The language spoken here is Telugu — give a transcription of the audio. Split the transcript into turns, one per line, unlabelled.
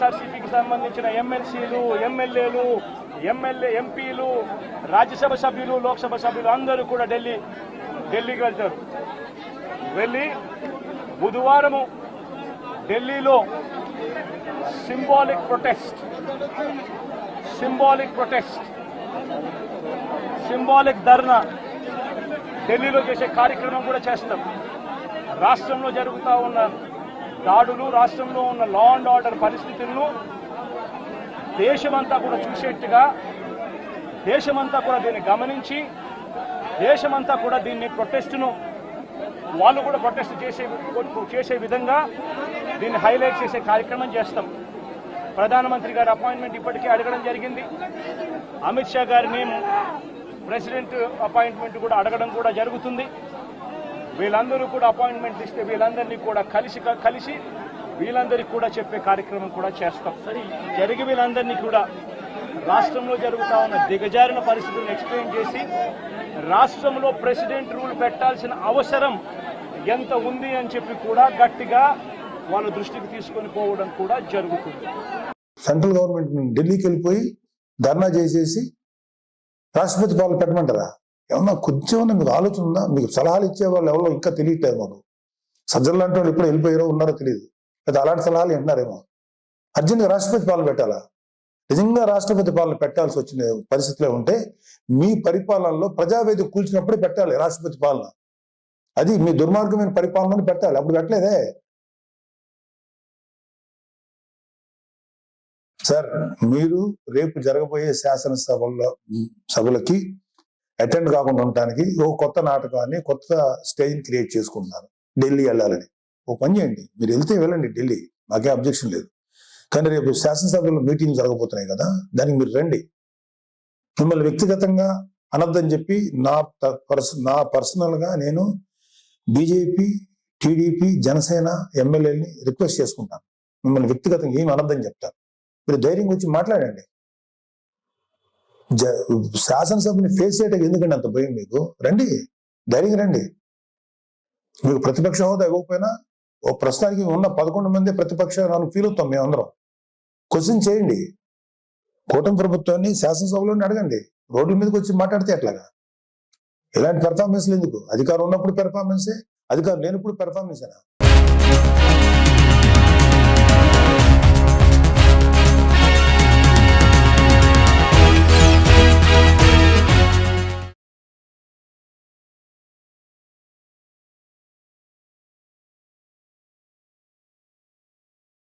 వైఎస్ఆర్సీపీకి సంబంధించిన ఎమ్మెల్సీలు ఎమ్మెల్యేలు ఎమ్మెల్యే ఎంపీలు రాజ్యసభ సభ్యులు లోక్సభ సభ్యులు అందరూ కూడా ఢిల్లీ ఢిల్లీకి వెళ్తారు. వెళ్ళి బుధవారము ఢిల్లీలో symbolic protest symbolic protest symbolic ధర్నా ఢిల్లీలో చేసే కార్యక్రమం కూడా చేస్తాం. రాష్ట్రంలో జరుగుతూ ఉన్న దాడులు రాష్ట్రంలో ఉన్న లా అండ్ ఆర్డర్ పరిస్థితులను దేశమంతా కూడా చూసేట్టుగా దేశమంతా కూడా దీన్ని గమనించి దేశమంతా కూడా దీన్ని ప్రొటెస్ట్ను వాళ్ళు కూడా ప్రొటెస్ట్ చేసే చేసే విధంగా దీన్ని హైలైట్ చేసే కార్యక్రమం చేస్తాం. ప్రధానమంత్రి గారి అపాయింట్మెంట్ ఇప్పటికే అడగడం జరిగింది. అమిత్ షా గారిని ప్రెసిడెంట్ అపాయింట్మెంట్ కూడా అడగడం కూడా జరుగుతుంది. వీళ్ళందరూ కూడా అపాయింట్మెంట్ ఇస్తే వీళ్ళందరినీ కూడా కలిసి కలిసి వీళ్ళందరికీ కూడా చెప్పే కార్యక్రమం కూడా చేస్తాం. జరిగి వీళ్ళందరినీ కూడా రాష్ట్రంలో జరుగుతా ఉన్న దిగజారిన పరిస్థితులను ఎక్స్ప్లెయిన్ చేసి రాష్ట్రంలో ప్రెసిడెంట్ రూల్ పెట్టాల్సిన అవసరం ఎంత ఉంది అని చెప్పి కూడా గట్టిగా వాళ్ళ దృష్టికి తీసుకొని పోవడం కూడా జరుగుతుంది.
సెంట్రల్ గవర్నమెంట్ ఢిల్లీకి వెళ్ళిపోయి ధర్నా చేసేసి రాష్ట్రపతి పాలన పెట్టమంటారా? ఏమన్నా కొంచెం మీకు ఆలోచన ఉందా మీకు సలహాలు ఇచ్చే వాళ్ళు ఎవరో ఇంకా తెలియట్లేదు మాకు. సజ్జలు లాంటి వాళ్ళు ఎప్పుడు వెళ్ళిపోయారో ఉన్నారో తెలియదు. లేదా అలాంటి సలహాలు వింటున్నారేమో. అర్జెంట్గా రాష్ట్రపతి పాలన పెట్టాలా? నిజంగా రాష్ట్రపతి పాలన పెట్టాల్సి వచ్చిన పరిస్థితిలో ఉంటే మీ పరిపాలనలో ప్రజావేదిక కూల్చినప్పుడే పెట్టాలి రాష్ట్రపతి పాలన. అది మీ దుర్మార్గమైన పరిపాలనని పెట్టాలి. అప్పుడు పెట్టలేదే. సార్ మీరు రేపు జరగబోయే శాసనసభల సభలకి అటెండ్ కాకుండా ఉండటానికి ఓ కొత్త నాటకాన్ని కొత్త స్టేజ్ క్రియేట్ చేసుకుంటున్నారు. ఢిల్లీ వెళ్ళాలని. ఓ పని చేయండి. మీరు వెళ్తే వెళ్ళండి ఢిల్లీ. మాకే అబ్జెక్షన్ లేదు. కానీ రేపు శాసనసభలో మీటింగ్ జరగబోతున్నాయి కదా దానికి మీరు రండి. మిమ్మల్ని వ్యక్తిగతంగా అనద్దని చెప్పి నా పర్స నా పర్సనల్గా నేను బీజేపీ టీడీపీ జనసేన ఎమ్మెల్యేని రిక్వెస్ట్ చేసుకుంటాను. మిమ్మల్ని వ్యక్తిగతంగా ఏమి అనద్దని చెప్తాను. మీరు ధైర్యం వచ్చి మాట్లాడండి. శాసనసభని ఫేస్ చేయటం ఎందుకండి అంత భయం మీకు? రండి ధైర్యంగా రండి. మీకు ప్రతిపక్ష హోదా ఇవ్వకపోయినా ఓ ప్రస్తుతానికి ఉన్న పదకొండు మంది ప్రతిపక్ష ఫీల్ అవుతాం మేమందరం క్వశ్చన్ చేయండి. కూటమి ప్రభుత్వాన్ని శాసనసభలోనే అడగండి. రోడ్ల మీదకి వచ్చి మాట్లాడితే ఎట్లాగా? ఇలాంటి పెర్ఫార్మెన్స్లు ఎందుకు? అధికారం ఉన్నప్పుడు పెర్ఫార్మెన్సే అధికారం లేనప్పుడు పెర్ఫార్మెన్సేనా